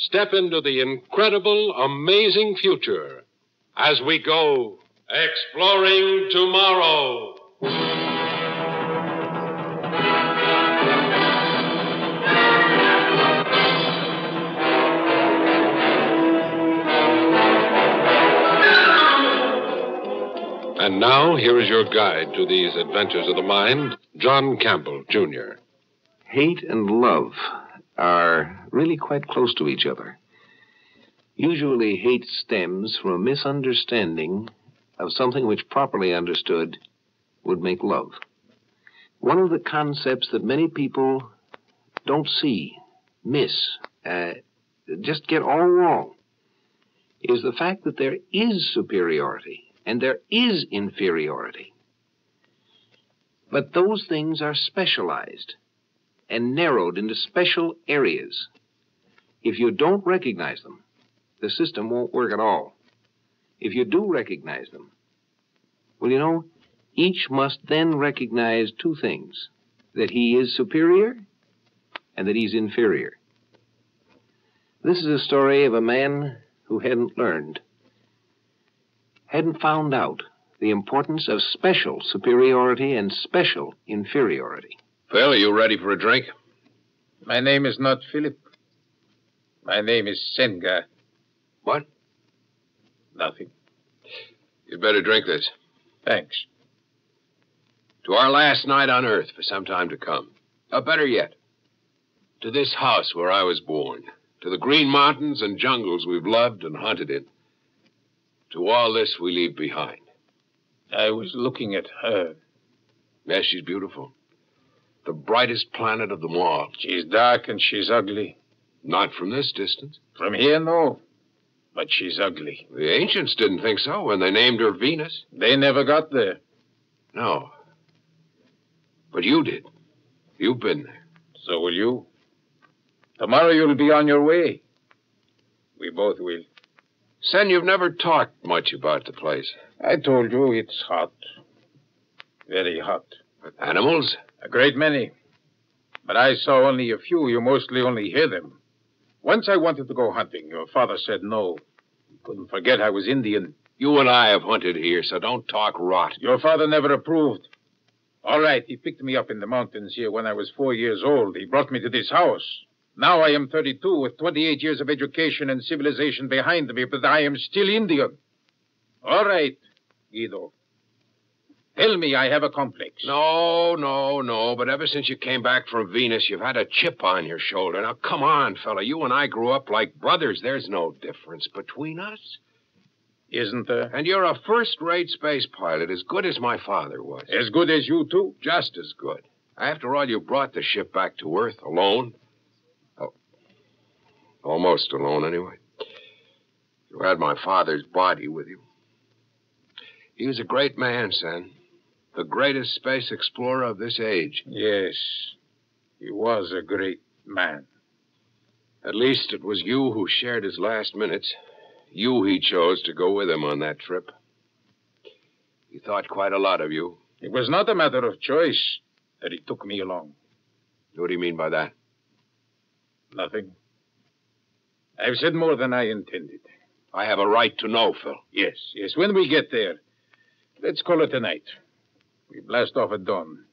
step into the incredible, amazing future as we go exploring tomorrow. And now, here is your guide to these adventures of the mind, John Campbell, Jr. Hate and love are really quite close to each other. Usually, hate stems from a misunderstanding of something which, properly understood, would make love. One of the concepts that many people don't see, miss, uh, just get all wrong, is the fact that there is superiority and there is inferiority. But those things are specialized and narrowed into special areas. If you don't recognize them, the system won't work at all. If you do recognize them, well, you know, each must then recognize two things that he is superior and that he's inferior. This is a story of a man who hadn't learned, hadn't found out the importance of special superiority and special inferiority. Phil, are you ready for a drink? My name is not Philip. My name is Senga. What? Nothing. You'd better drink this. Thanks. To our last night on Earth for some time to come. Or better yet, to this house where I was born. To the green mountains and jungles we've loved and hunted in. To all this we leave behind. I was looking at her. Yes, she's beautiful. The brightest planet of them all. She's dark and she's ugly. Not from this distance. From here, no. But she's ugly. The ancients didn't think so when they named her Venus. They never got there. No. But you did. You've been there. So will you. Tomorrow you'll be on your way. We both will. Sen, you've never talked much about the place. I told you it's hot. Very hot. Animals? A great many. But I saw only a few. You mostly only hear them. Once I wanted to go hunting. Your father said no. He couldn't forget I was Indian. You and I have hunted here, so don't talk rot. Your father never approved. All right, he picked me up in the mountains here when I was four years old. He brought me to this house. Now I am 32 with 28 years of education and civilization behind me, but I am still Indian. All right, Guido. Tell me I have a complex. No, no, no. But ever since you came back from Venus, you've had a chip on your shoulder. Now, come on, fella. You and I grew up like brothers. There's no difference between us. Isn't there? And you're a first rate space pilot, as good as my father was. As good as you, too? Just as good. After all, you brought the ship back to Earth alone. Oh, almost alone, anyway. You had my father's body with you. He was a great man, son. The greatest space explorer of this age. Yes. He was a great man. At least it was you who shared his last minutes. You he chose to go with him on that trip. He thought quite a lot of you. It was not a matter of choice that he took me along. What do you mean by that? Nothing. I've said more than I intended. I have a right to know, Phil. Yes, yes. When we get there, let's call it a night. We blast off at dawn.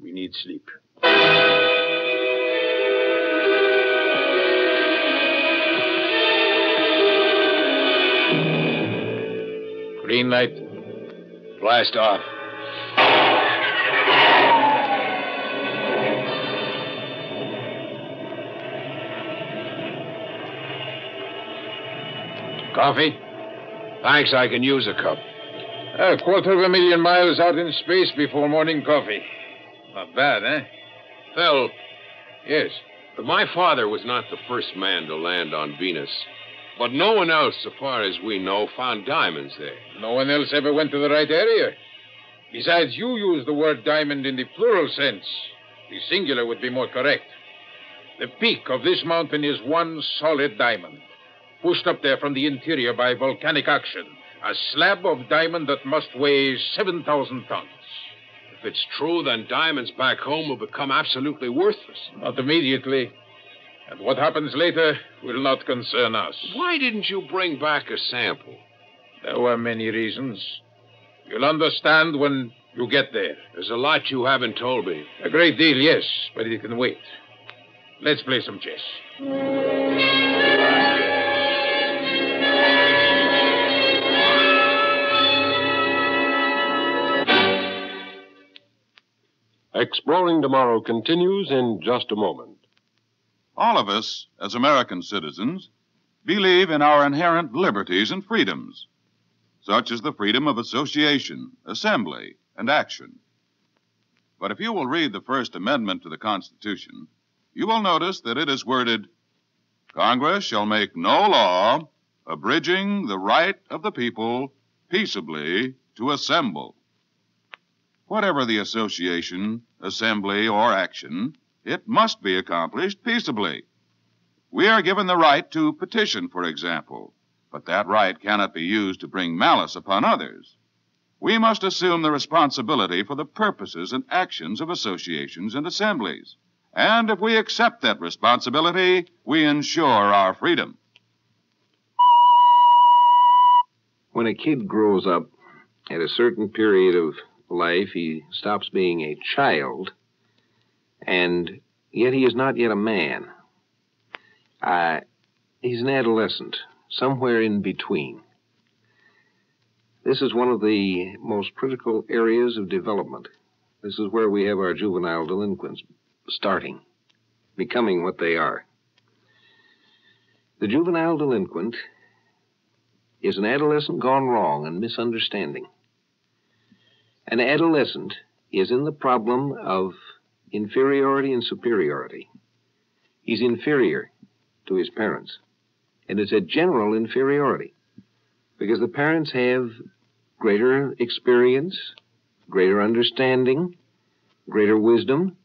We need sleep. Green light. Blast off. Coffee? Thanks, I can use a cup. A quarter of a million miles out in space before morning coffee. Not bad, eh? Phil, Yes. But my father was not the first man to land on Venus. But no one else, so far as we know, found diamonds there. No one else ever went to the right area. Besides, you use the word diamond in the plural sense. The singular would be more correct. The peak of this mountain is one solid diamond, pushed up there from the interior by volcanic action. A slab of diamond that must weigh 7,000 tons. If it's true, then diamonds back home will become absolutely worthless. Not immediately. And what happens later will not concern us. Why didn't you bring back a sample? There were many reasons. You'll understand when you get there. There's a lot you haven't told me. A great deal, yes, but it can wait. Let's play some chess. Exploring Tomorrow continues in just a moment. All of us, as American citizens, believe in our inherent liberties and freedoms, such as the freedom of association, assembly, and action. But if you will read the First Amendment to the Constitution, you will notice that it is worded Congress shall make no law abridging the right of the people peaceably to assemble. Whatever the association, assembly, or action, it must be accomplished peaceably. We are given the right to petition, for example, but that right cannot be used to bring malice upon others. We must assume the responsibility for the purposes and actions of associations and assemblies. And if we accept that responsibility, we ensure our freedom. When a kid grows up at a certain period of life, he stops being a child, and yet he is not yet a man. He's an adolescent, somewhere in between. This is one of the most critical areas of development. This is where we have our juvenile delinquents starting, becoming what they are. The juvenile delinquent is an adolescent gone wrong and misunderstanding. An adolescent is in the problem of inferiority and superiority. He's inferior to his parents. And it's a general inferiority because the parents have greater experience, greater understanding, greater wisdom,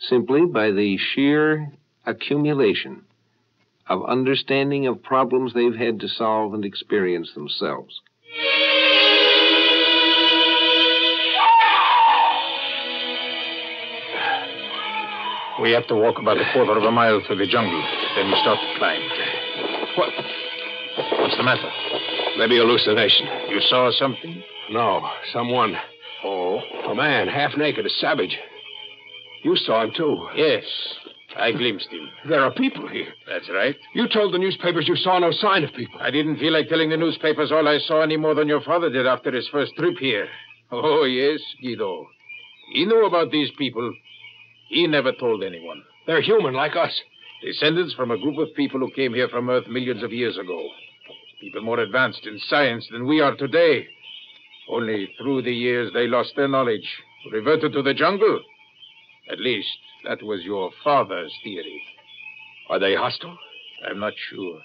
simply by the sheer accumulation of understanding of problems they've had to solve and experience themselves. We have to walk about a quarter of a mile through the jungle. Then we start to climb. What? What's the matter? Maybe hallucination. You saw something? No, someone. Oh? A man, half naked, a savage. You saw him, too. Yes. I glimpsed him. There are people here. That's right. You told the newspapers you saw no sign of people. I didn't feel like telling the newspapers all I saw any more than your father did after his first trip here. Oh, yes, Guido. He knew about these people. He never told anyone. They're human like us. Descendants from a group of people who came here from Earth millions of years ago. People more advanced in science than we are today. Only through the years they lost their knowledge, reverted to the jungle. At least, that was your father's theory. Are they hostile? I'm not sure.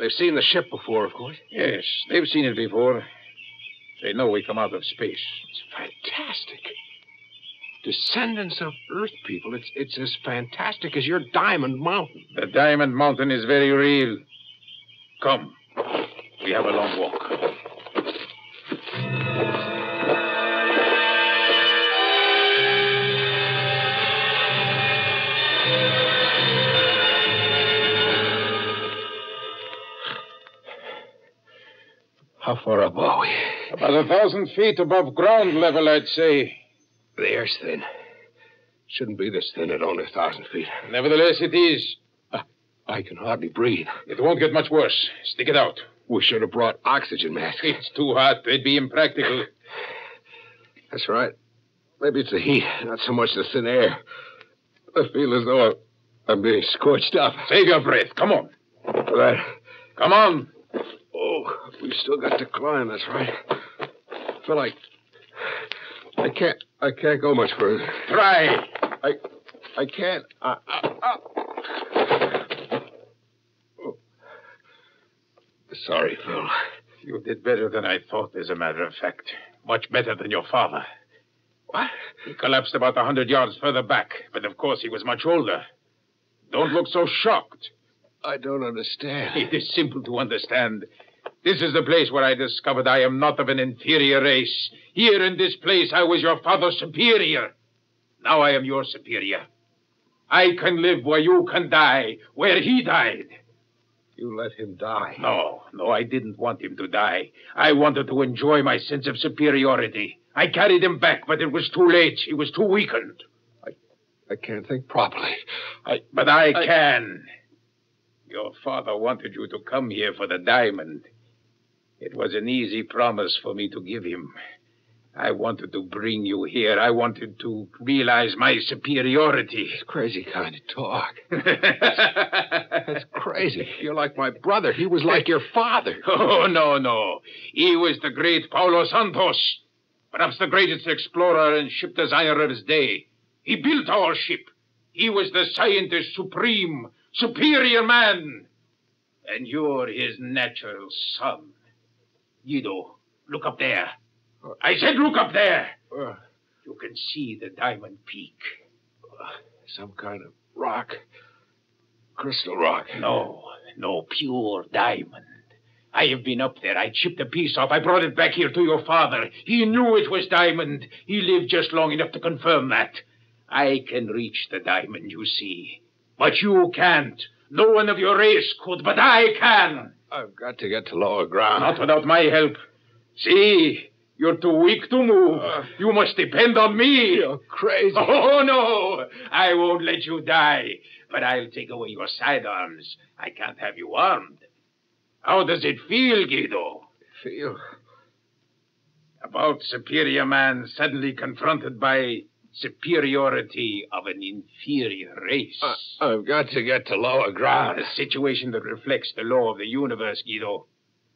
They've seen the ship before, of course. Yes, they've seen it before. They know we come out of space. It's fantastic. Descendants of Earth people. It's, it's as fantastic as your Diamond Mountain. The Diamond Mountain is very real. Come. We have a long walk. How far above are we? About a thousand feet above ground level, I'd say. The air's thin. Shouldn't be this thin at only a thousand feet. Nevertheless, it is. I can hardly breathe. It won't get much worse. Stick it out. We should have brought oxygen masks. It's too hot. They'd be impractical. That's right. Maybe it's the heat, not so much the thin air. I feel as though I'm being scorched up. Save your breath. Come on. Come on. Oh, we've still got to climb, that's right. I feel like I can't I can't go much further. Try. I I can't. I, I, I... Oh. Sorry, Phil. You did better than I thought, as a matter of fact. Much better than your father. What? He collapsed about a hundred yards further back, but of course he was much older. Don't look so shocked. I don't understand. It is simple to understand. This is the place where I discovered I am not of an inferior race. Here in this place, I was your father's superior. Now I am your superior. I can live where you can die, where he died. You let him die. No, no, I didn't want him to die. I wanted to enjoy my sense of superiority. I carried him back, but it was too late. He was too weakened. I I can't think properly. I, but I, I can. Your father wanted you to come here for the diamond. It was an easy promise for me to give him. I wanted to bring you here. I wanted to realize my superiority. It's crazy kind of talk. That's crazy. You're like my brother. He was like your father. Oh, no, no. He was the great Paulo Santos. Perhaps the greatest explorer and ship designer of his day. He built our ship. He was the scientist supreme, superior man. And you're his natural son. Guido, look up there. I said look up there. Uh, you can see the diamond peak. Uh, some kind of rock. Crystal rock. No, no, pure diamond. I have been up there. I chipped a piece off. I brought it back here to your father. He knew it was diamond. He lived just long enough to confirm that. I can reach the diamond, you see. But you can't. No one of your race could, but I can. I've got to get to lower ground. Not without my help. See, you're too weak to move. Uh, you must depend on me. You're crazy. Oh, no. I won't let you die. But I'll take away your sidearms. I can't have you armed. How does it feel, Guido? Feel? About superior man suddenly confronted by superiority of an inferior race. Uh, I've got to get to lower ground. A situation that reflects the law of the universe, Guido.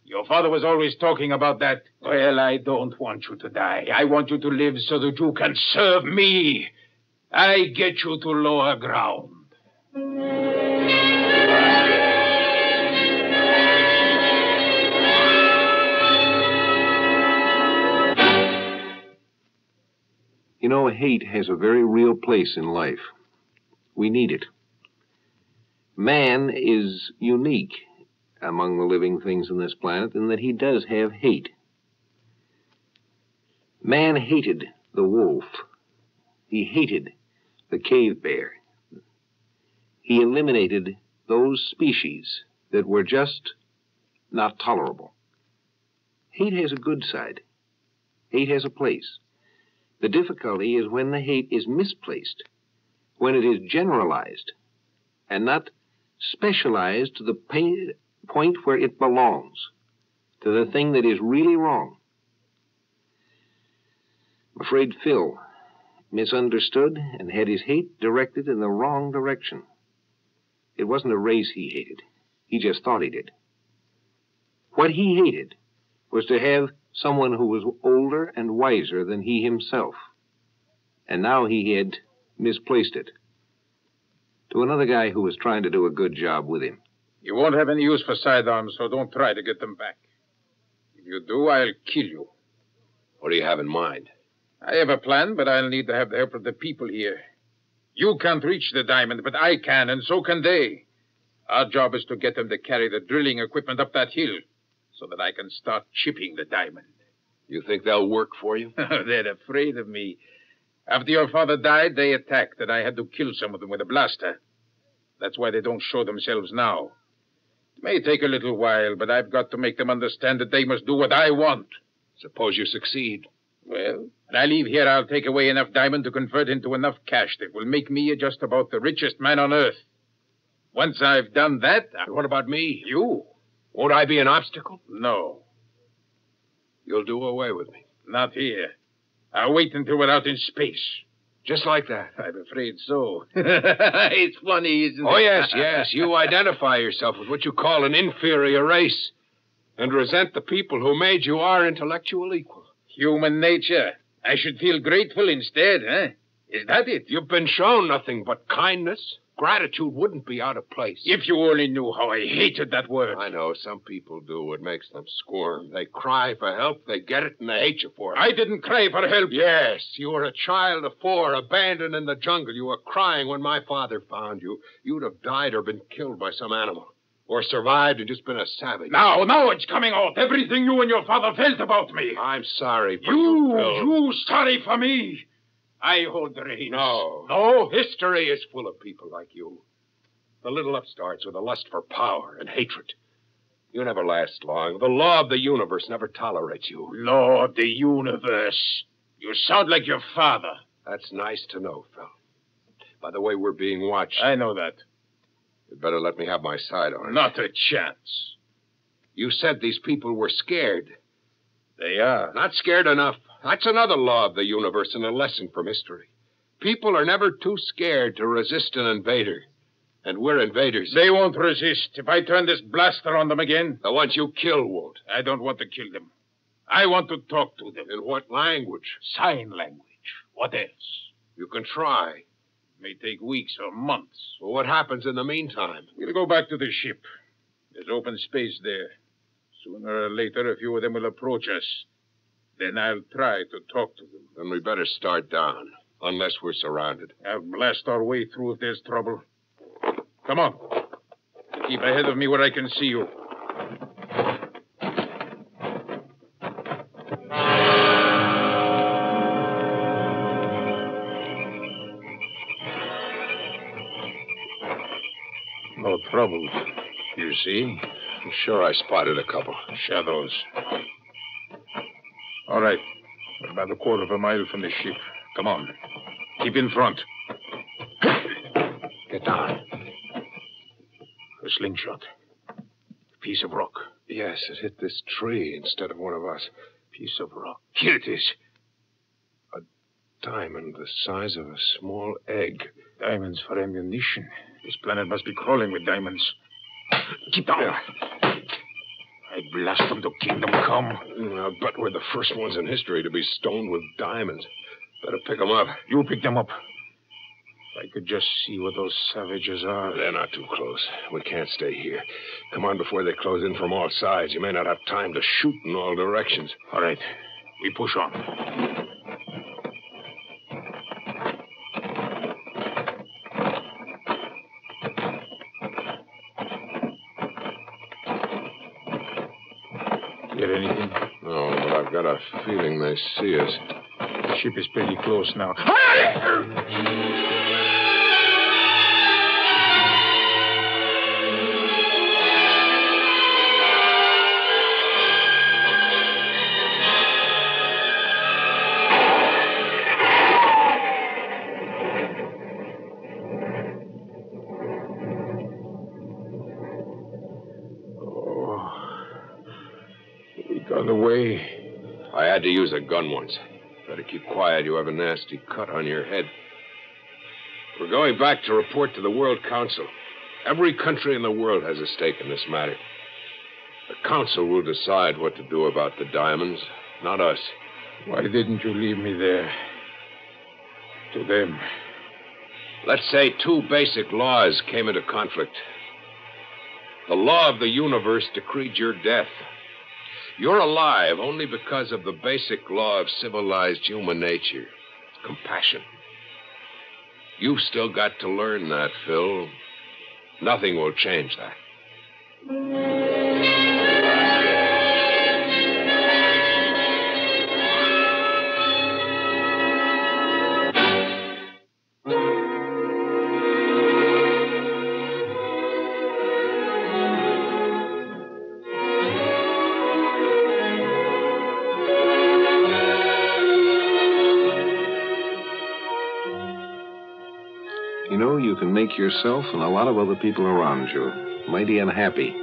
Your father was always talking about that. Well, I don't want you to die. I want you to live so that you can serve me. I get you to lower ground. You know, hate has a very real place in life. We need it. Man is unique among the living things on this planet in that he does have hate. Man hated the wolf. He hated the cave bear. He eliminated those species that were just not tolerable. Hate has a good side. Hate has a place. The difficulty is when the hate is misplaced, when it is generalized and not specialized to the point where it belongs, to the thing that is really wrong. I'm afraid Phil misunderstood and had his hate directed in the wrong direction. It wasn't a race he hated. He just thought he did. What he hated was to have someone who was older and wiser than he himself. And now he had misplaced it to another guy who was trying to do a good job with him. You won't have any use for sidearms, so don't try to get them back. If you do, I'll kill you. What do you have in mind? I have a plan, but I'll need to have the help of the people here. You can't reach the diamond, but I can, and so can they. Our job is to get them to carry the drilling equipment up that hill so that I can start chipping the diamond. You think they'll work for you? They're afraid of me. After your father died, they attacked, and I had to kill some of them with a blaster. That's why they don't show themselves now. It may take a little while, but I've got to make them understand that they must do what I want. Suppose you succeed. Well, when I leave here, I'll take away enough diamond to convert into enough cash that will make me just about the richest man on earth. Once I've done that. I... What about me? You? Won't I be an obstacle? No. You'll do away with me. Not here. I'll wait until we're out in space. Just like that. I'm afraid so. it's funny, isn't oh, it? Oh, yes, yes. You identify yourself with what you call an inferior race and resent the people who made you our intellectual equal. Human nature. I should feel grateful instead, huh? Is that it? You've been shown nothing but kindness. Gratitude wouldn't be out of place. If you only knew how I hated that word. I know. Some people do. It makes them squirm. They cry for help, they get it, and they hate you for it. I didn't cry for help. Yes. You were a child of four, abandoned in the jungle. You were crying when my father found you. You'd have died or been killed by some animal. Or survived and just been a savage. Now, now it's coming out. Everything you and your father felt about me. I'm sorry for you. You, you sorry for me. I hold the reins. No. No? History is full of people like you. The little upstarts with a lust for power and hatred. You never last long. The law of the universe never tolerates you. Law of the universe. You sound like your father. That's nice to know, Phil. By the way, we're being watched. I know that. You'd better let me have my side on it. Not a chance. You said these people were scared. They are. Not scared enough. That's another law of the universe and a lesson from history. People are never too scared to resist an invader. And we're invaders. They won't resist. If I turn this blaster on them again, The ones you kill won't. I don't want to kill them. I want to talk to them. In what language? Sign language. What else? You can try. It May take weeks or months. Well, what happens in the meantime? We'll go back to the ship. There's open space there. Sooner or later, a few of them will approach us. Then I'll try to talk to them. Then we better start down, unless we're surrounded. I'll blast our way through if there's trouble. Come on. Keep ahead of me where I can see you. No trouble. You see? I'm sure I spotted a couple. Shadows. All right. We're about a quarter of a mile from the ship. Come on. Keep in front. Get down. A slingshot. A piece of rock. Yes, it hit this tree instead of one of us. Piece of rock. Here it is. A diamond the size of a small egg. Diamonds for ammunition. This planet must be crawling with diamonds. Keep down. I blast them to kingdom come. Mm, I'll bet we're the first ones in history to be stoned with diamonds. Better pick 'em up. You pick them up. If I could just see what those savages are. They're not too close. We can't stay here. Come on before they close in from all sides. You may not have time to shoot in all directions. All right. We push on. Hear anything? No, but I've got a feeling they see us. The ship is pretty close now. Use a gun once. Better keep quiet. You have a nasty cut on your head. We're going back to report to the World Council. Every country in the world has a stake in this matter. The Council will decide what to do about the diamonds, not us. Why didn't you leave me there? To them. Let's say two basic laws came into conflict. The law of the universe decreed your death. You're alive only because of the basic law of civilized human nature compassion. You've still got to learn that, Phil. Nothing will change that. Make yourself and a lot of other people around you mighty unhappy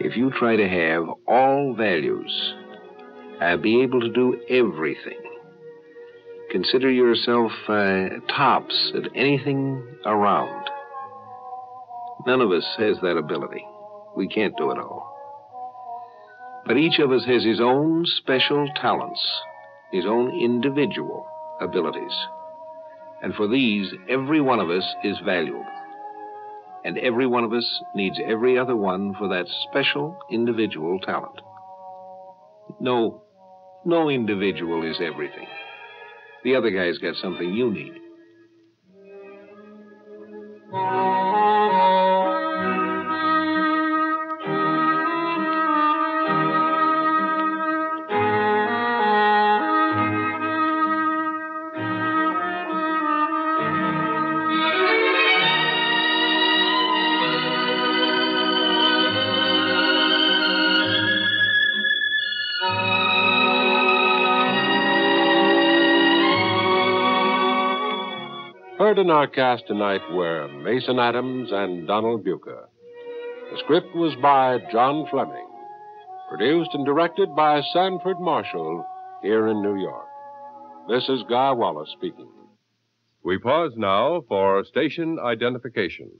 if you try to have all values, uh, be able to do everything. Consider yourself uh, tops at anything around. None of us has that ability. We can't do it all. But each of us has his own special talents, his own individual abilities. And for these, every one of us is valuable. And every one of us needs every other one for that special individual talent. No, no individual is everything. The other guy's got something you need. In our cast tonight were Mason Adams and Donald Buka. The script was by John Fleming. Produced and directed by Sanford Marshall here in New York. This is Guy Wallace speaking. We pause now for station identification.